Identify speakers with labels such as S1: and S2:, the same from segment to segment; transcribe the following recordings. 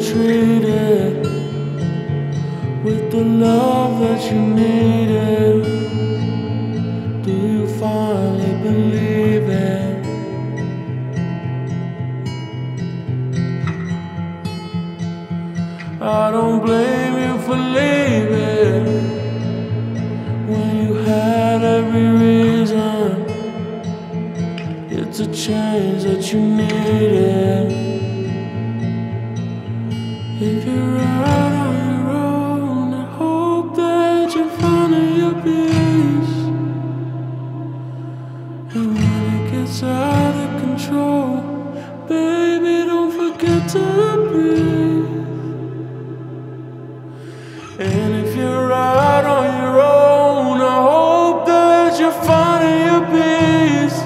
S1: treated with the love that you needed? Do you finally believe it? I don't blame you for leaving when you had every reason. It's a change that you needed. If you're out on your own, I hope that you find your peace. And when it gets out of control, baby, don't forget to breathe. And if you're out on your own, I hope that you find your peace.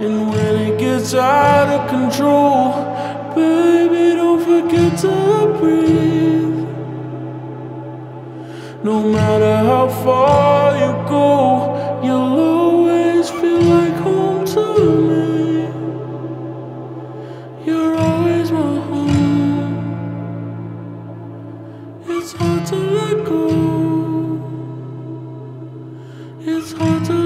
S1: And when it gets out of control, Baby, don't forget to breathe. No matter how far you go, you'll always feel like home to me. You're always my home. It's hard to let go. It's hard to